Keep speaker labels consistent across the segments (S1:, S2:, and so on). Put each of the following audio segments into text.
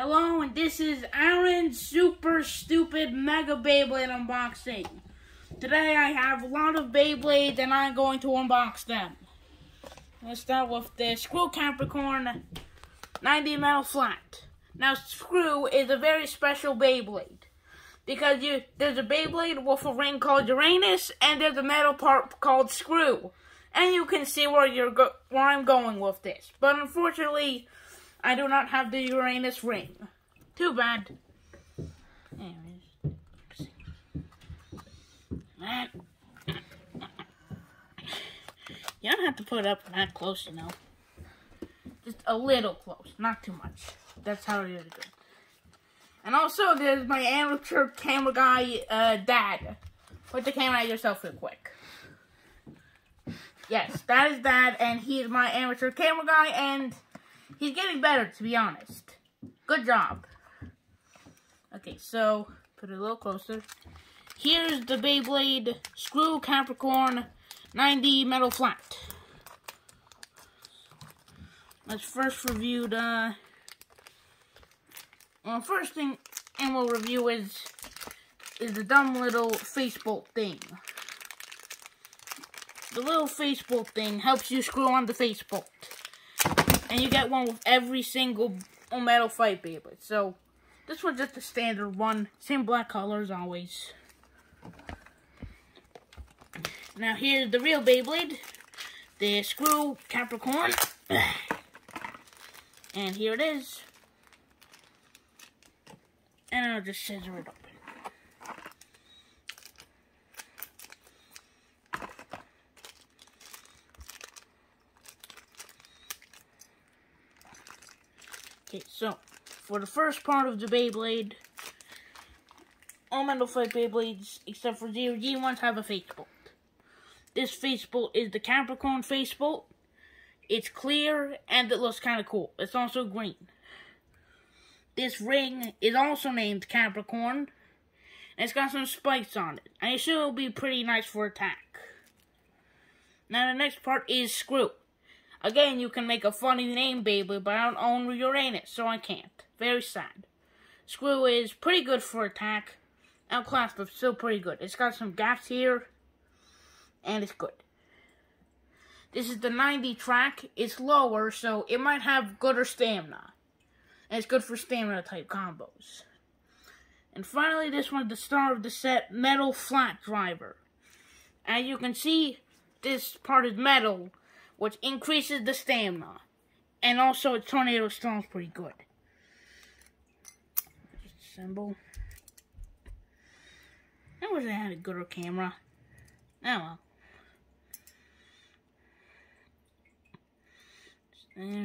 S1: Hello, and this is Aaron's Super Stupid Mega Beyblade unboxing. Today I have a lot of Beyblades and I'm going to unbox them. Let's start with the Screw Capricorn 90 Metal Flat. Now, Screw is a very special Beyblade. Because you there's a Beyblade with a ring called Uranus, and there's a metal part called Screw. And you can see where you're where I'm going with this. But unfortunately, I do not have the Uranus ring. Too bad. Anyways. You don't have to put it up that close, you know. Just a little close, not too much. That's how you're. And also, there's my amateur camera guy, uh, Dad. Put the camera at yourself real quick. Yes, that is Dad, and he is my amateur camera guy, and he's getting better, to be honest. Good job. Okay, so, put it a little closer. Here's the Beyblade Screw Capricorn 90 Metal Flat. Let's first review the well, first thing and we'll review is is the dumb little face bolt thing. The little face bolt thing helps you screw on the face bolt. And you get one with every single metal fight Beyblade. So, this one's just a standard one. Same black color as always. Now, here's the real Beyblade. The Screw Capricorn. And here it is. And I'll just scissor it open. Okay, so, for the first part of the Beyblade, all Metal Fight Beyblades, except for G ones, have a face bolt. This face bolt is the Capricorn face bolt. It's clear, and it looks kind of cool. It's also green. This ring is also named Capricorn. And it's got some spikes on it. I assume it'll be pretty nice for attack. Now the next part is Screw. Again, you can make a funny name, baby, but I don't own Uranus, so I can't. Very sad. Screw is pretty good for attack. Outclassed, but still pretty good. It's got some gaps here, and it's good. This is the 90 track. It's lower, so it might have gooder stamina. And it's good for stamina type combos. And finally, this one's the star of the set, Metal Flat Driver. As you can see, this part is metal, which increases the stamina. And also, its tornado storm is pretty good. Symbol. I wish I had a gooder camera. Oh well.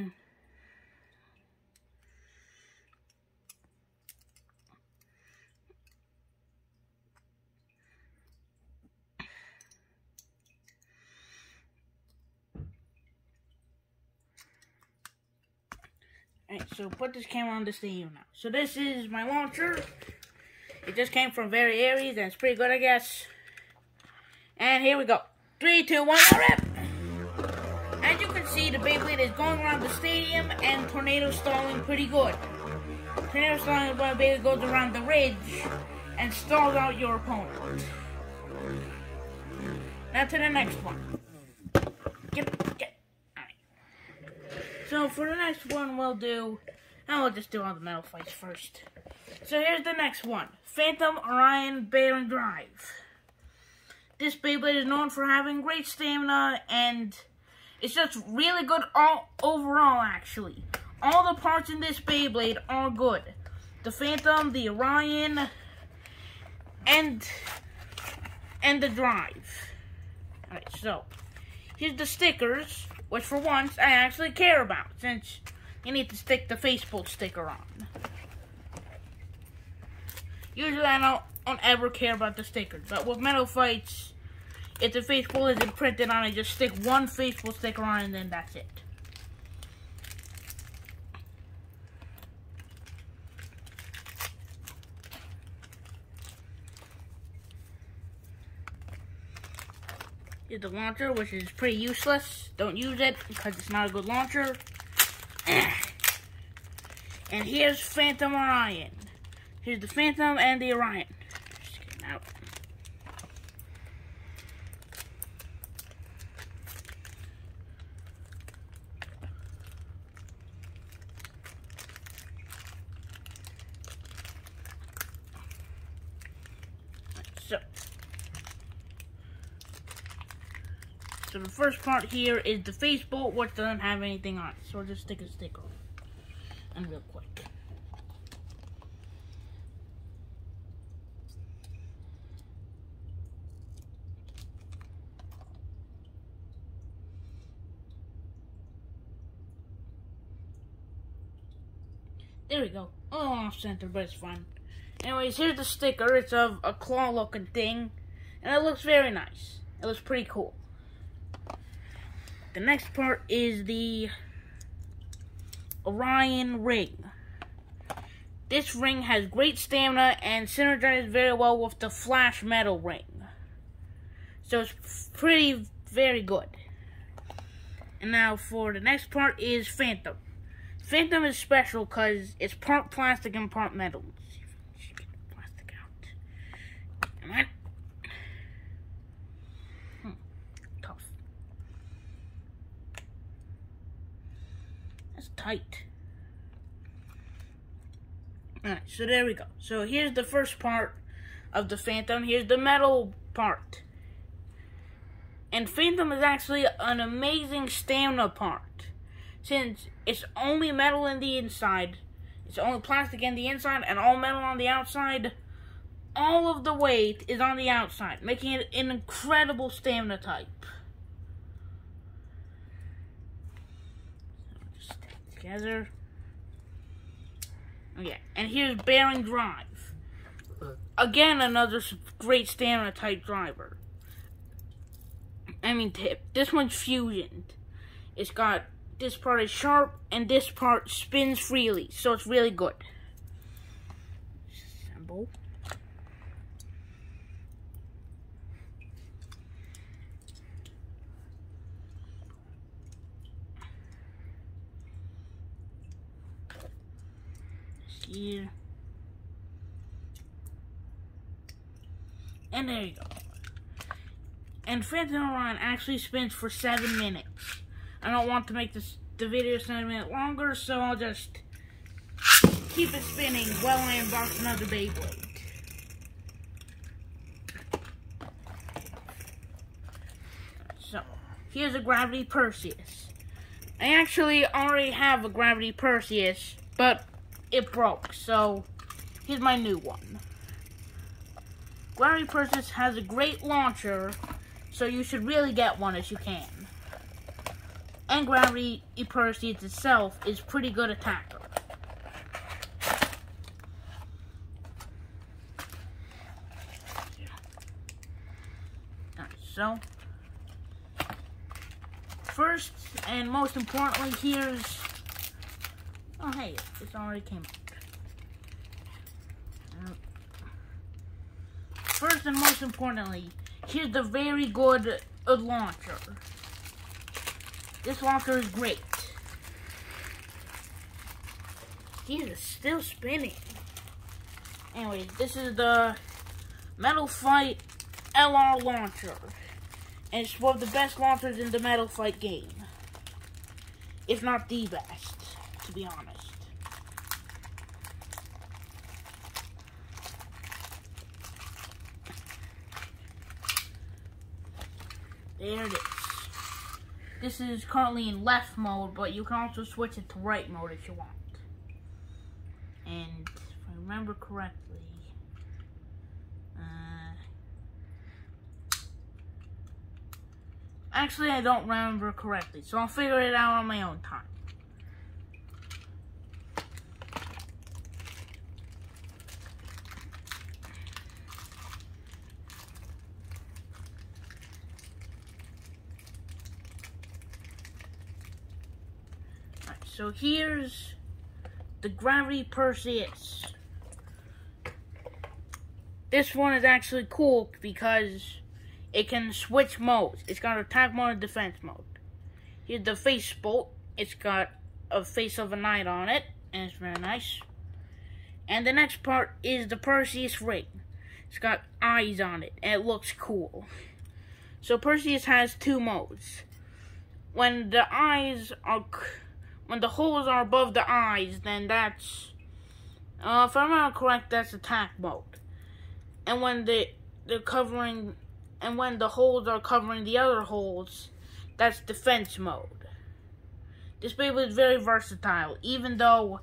S1: Alright, so put this camera on the stand now. So this is my launcher. It just came from Variares, and it's pretty good, I guess. And here we go. Three, two, one, rip! As you can see, the Beyblade is going around the stadium, and tornado stalling pretty good. Tornado stalling is when Beyblade goes around the ridge and stalls out your opponent. Now to the next one. Get. So for the next one, we'll do, and we'll just do all the metal fights first. So here's the next one. Phantom Orion Bearing Drive. This Beyblade is known for having great stamina, and it's just really good all overall, actually. All the parts in this Beyblade are good. The Phantom, the Orion, and, and the Drive. Alright, so, here's the stickers which for once I actually care about, since you need to stick the face bolt sticker on. Usually I don't, don't ever care about the stickers, but with Metal Fights, if the face bolt isn't printed on it, just stick one face bolt sticker on and then that's it. is the launcher, which is pretty useless. Don't use it because it's not a good launcher. And here's Phantom Orion. Here's the Phantom and the Orion. Just get out. So, so the first part here is the face bolt, which doesn't have anything on it. So I'll just stick a sticker on and real quick. There we go. Oh, off center, but it's fine. Anyways, here's the sticker. It's of a claw looking thing. And it looks very nice. It looks pretty cool. The next part is the Orion ring. This ring has great stamina and synergizes very well with the Flash Metal ring. So it's pretty, very good. And now for the next part is Phantom. Phantom is special because it's part plastic and part metal. Plastic out. Come on. Hmm. Tough. That's tight. Alright, so there we go. So here's the first part of the Phantom. Here's the metal part. And Phantom is actually an amazing stamina part. Since it's only metal in the inside, it's only plastic in the inside, and all metal on the outside, all of the weight is on the outside, making it an incredible stamina type. Just stick together. Okay, and here's Bearing Drive. Again, another great stamina type driver. I mean tip. This one's fusioned. It's got this part is sharp and this part spins freely, so it's really good. Here. And there you go. And Phantom Orion actually spins for seven minutes. I don't want to make this the video seven minutes longer, so I'll just keep it spinning while I unbox another Beyblade. So, here's a Gravity Perseus. I actually already have a Gravity Perseus, but it broke, so here's my new one. Gravity Perseus has a great launcher, so you should really get one if you can. And Gravity Perseus itself is pretty good attacker. so, first and most importantly, here's, oh hey, this already came First and most importantly, here's the very good uh, launcher. This launcher is great. Is still spinning. Anyways, this is the Metal Fight LR launcher. And it's one of the best launchers in the Metal Fight game. If not the best, to be honest. There it is. This is currently in left mode, but you can also switch it to right mode if you want. And if I remember correctly, uh, actually I don't remember correctly, so I'll figure it out on my own time. So here's the Gravity Perseus. This one is actually cool because it can switch modes. It's got attack mode and defense mode. Here's the face bolt. It's got a face of a knight on it. and it's very nice. And the next part is the Perseus ring. It's got eyes on it, and it looks cool. So Perseus has two modes. When the eyes are, when the holes are above the eyes, then that's, uh, if I'm not correct, that's attack mode. And when the they're covering, and when the holes are covering the other holes, that's defense mode. This Beyblade is very versatile, even though,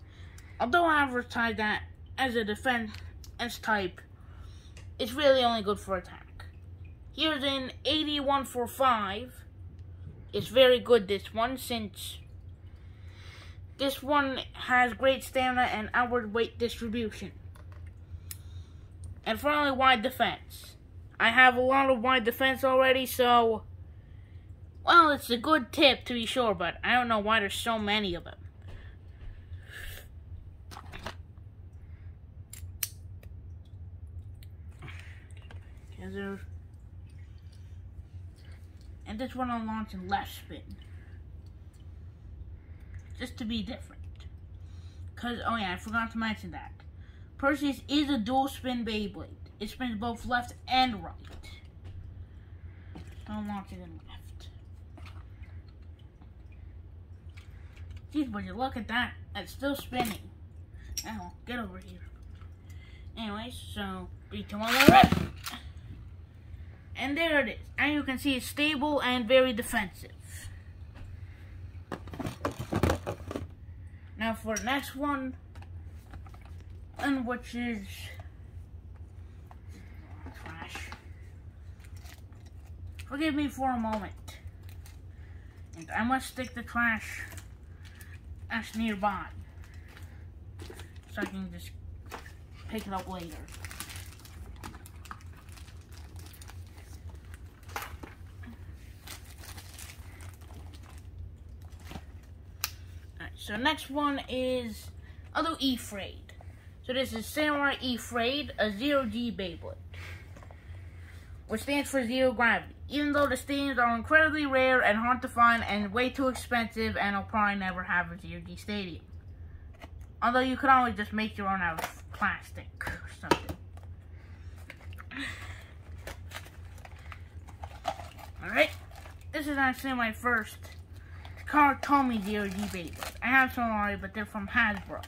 S1: although I advertise that as a defense type, it's really only good for attack. Here's an 8145. It's very good, this one, since this one has great stamina and outward weight distribution. And finally, wide defense. I have a lot of wide defense already, so well, it's a good tip to be sure, but I don't know why there's so many of them. And this one on launch in left spin. Just to be different. Cause oh yeah, I forgot to mention that. Perseus is a dual spin Beyblade. It spins both left and right. I'll launch it in left. Jeez, would you look at that? It's still spinning. Oh, get over here. Anyways, so one, left. And there it is. And you can see it's stable and very defensive. Now for the next one, and which is trash. Forgive me for a moment. And I must stick the trash that's nearby. So I can just pick it up later. So next one is other Ifraid. So this is Samurai Ifraid, a zero-G Beyblade. Which stands for zero gravity even though the steams are incredibly rare and hard to find and way too expensive and will probably never have a Zero G stadium. Although you could always just make your own out of plastic or something. Alright, this is actually my first Takara Tomy ZOG baby. I have some already, but they're from Hasbro.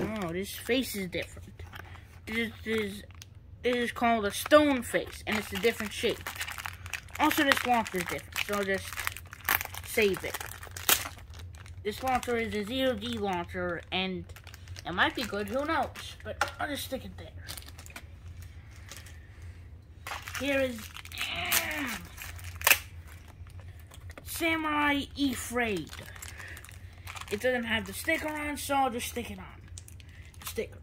S1: Oh, this face is different this is this is called a stone face, and it's a different shape. Also, this launcher is different, so I'll just save it. This launcher is a zero G launcher, and it might be good, who knows? But I'll just stick it there. Here is Samurai Ifraid. It doesn't have the sticker on, so I'll just stick it on. Sticker.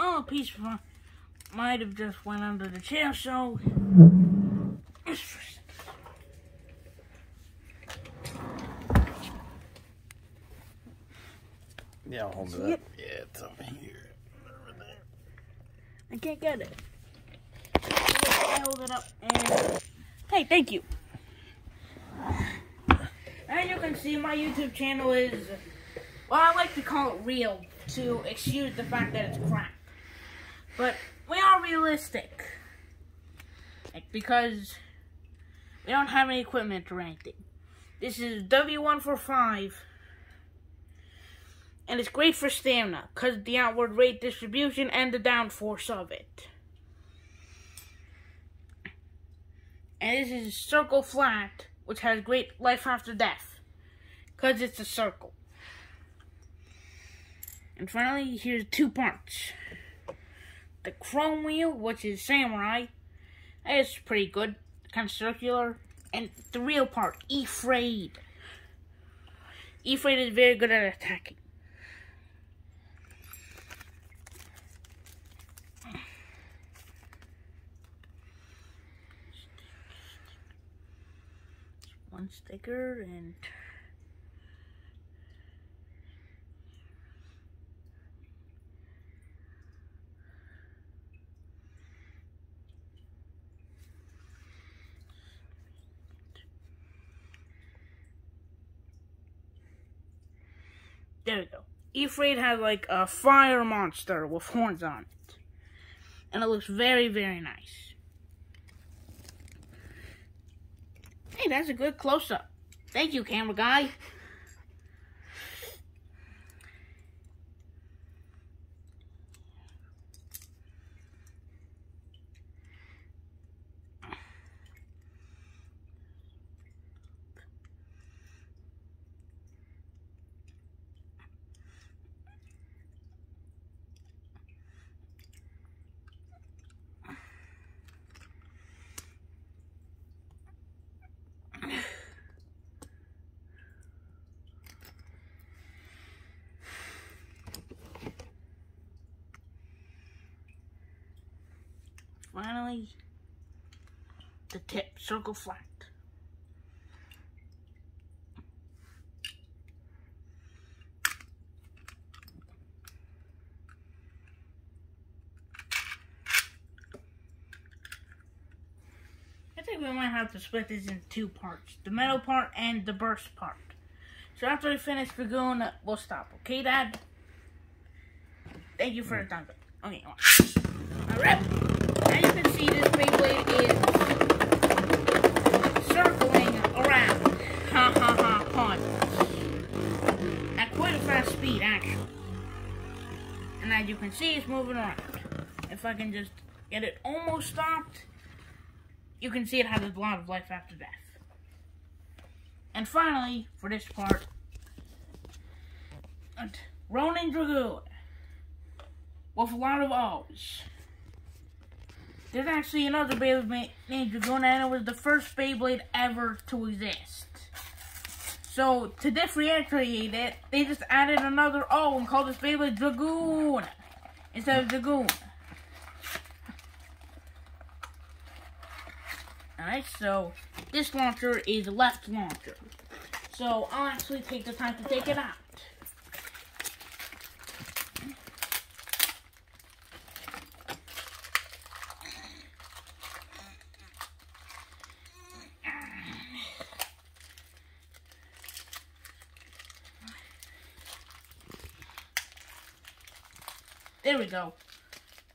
S1: Oh, a piece of might have just went under the chair, so
S2: Yeah, I'll hold it up. Yep. Yeah, it's over here. Over there.
S1: I can't get it. I hold it up and hey, thank you. As you can see, my YouTube channel is well, I like to call it real to excuse the fact that it's crap. But we are realistic. Like, because we don't have any equipment or anything. This is W145. And it's great for stamina, because the outward weight distribution and the downforce of it. And this is circle flat, which has great life after death, because it's a circle. And finally, here's two parts the chrome wheel, which is samurai. It's pretty good. Kind of circular. And the real part, Ifraid. Ifraid is very good at attacking. One sticker and There we go. Ifraid has like a fire monster with horns on it. And it looks very, very nice. Hey, that's a good close-up. Thank you, camera guy. Finally the tip circle flat. I think we might have to split this into two parts. The metal part and the burst part. So after we finish Dragoon, we'll stop. Okay, Dad? Thank you for the time. Okay, you can see, this Beyblade is circling around. Ha ha ha, fun. At quite a fast speed, actually. And as you can see, it's moving around. If I can just get it almost stopped, you can see it has a lot of life after death. And finally, for this part, Ronin Dragoon with a lot of O's. There's actually another Beyblade named Dragoon, and it was the first Beyblade ever to exist. So, to differentiate it, they just added another O and called this Beyblade Dragoon instead of Dragoon. Alright, so this launcher is left launcher. So I'll actually take the time to take it out. There we go.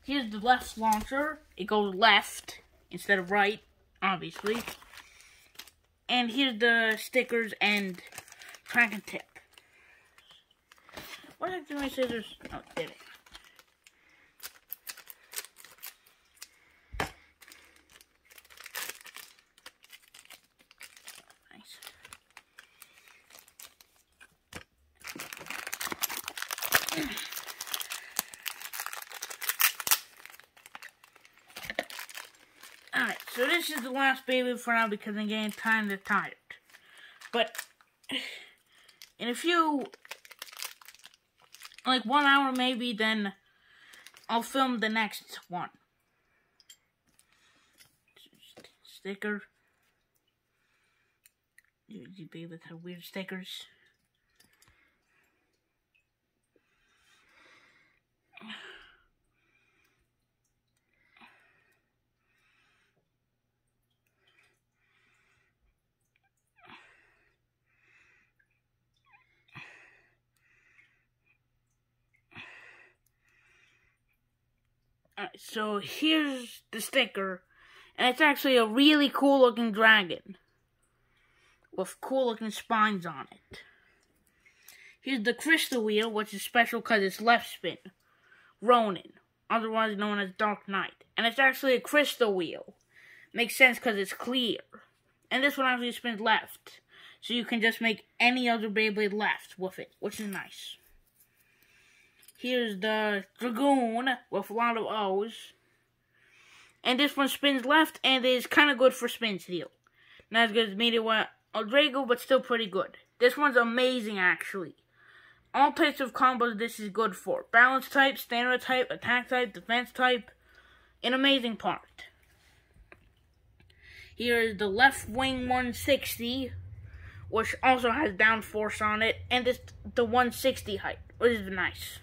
S1: Here's the left launcher. It goes left instead of right, obviously. And here's the stickers and track and tip. What did I do my scissors? Oh, did it. Alright, so this is the last baby for now because I'm getting kind of tired. But in a few, like one hour maybe, then I'll film the next one. Sticker. Baby with her weird stickers. Uh, so here's the sticker. And it's actually a really cool looking dragon. With cool looking spines on it. Here's the crystal wheel, which is special because it's left spin. Ronin, otherwise known as Dark Knight. And it's actually a crystal wheel. Makes sense because it's clear. And this one actually spins left. So you can just make any other Beyblade left with it, which is nice. Here's the Dragoon with a lot of O's. And this one spins left and is kind of good for spin steal. Not as good as Mediaware or Drago, but still pretty good. This one's amazing, actually. All types of combos this is good for. Balance type, standard type, attack type, defense type. An amazing part. Here is the left wing 160, which also has downforce on it, and this the 160 height, which is nice.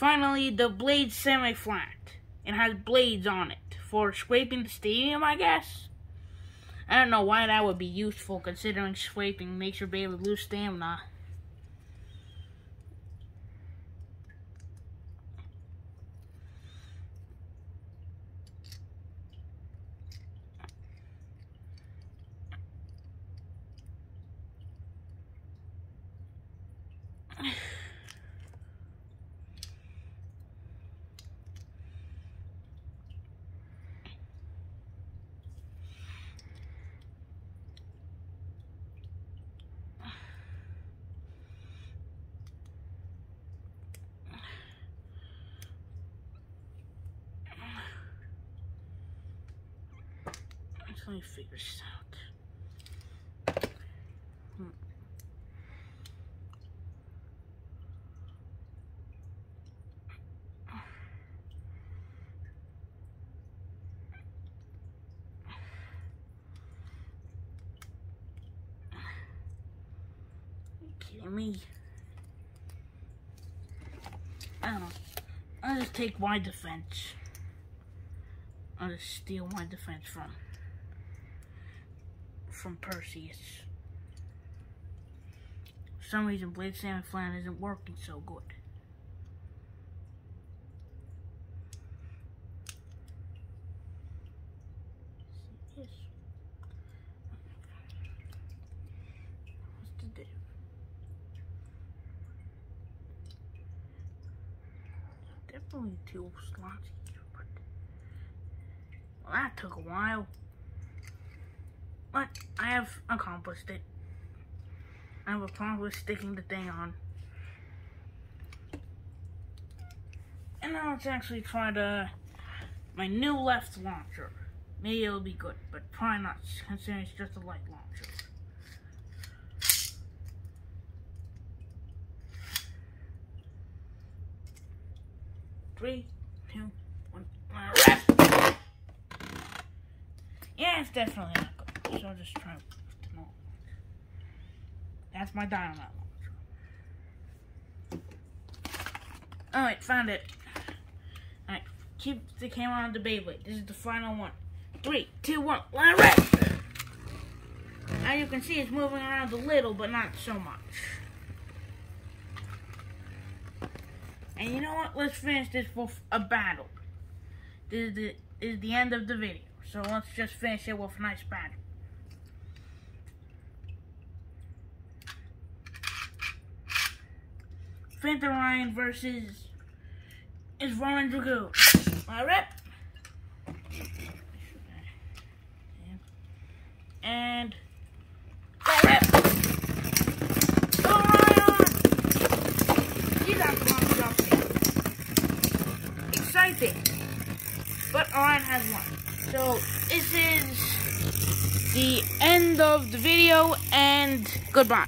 S1: Finally, the blade semi-flat. It has blades on it for scraping the stadium, I guess. I don't know why that would be useful, considering scraping makes your baby lose stamina. Let me figure this out. Hmm. kidding me? I don't know. I'll just take my defense. I'll just steal my defense from from Perseus. For some reason, Blade Semi-Flat isn't working so good. What's the diff? Definitely two slots here, but well, that took a while. But I have accomplished it. I have accomplished sticking the thing on. And now let's actually try to my new left launcher. Maybe it'll be good, but probably not considering it's just a light launcher. Three, two, one, Yeah, it's definitely not I'll just try. That's my dynamite. Alright, found it. Alright, keep the camera on the Beyblade. This is the final one. Three, two, one, line red! Now you can see it's moving around a little, but not so much. And you know what? Let's finish this with a battle. This is the, this is the end of the video. So let's just finish it with a nice battle. Phantom Orion versus is Ronin Dragoon. My rep. And my rep. Ryan! One. Exciting. But Orion has won. So this is the end of the video and goodbye.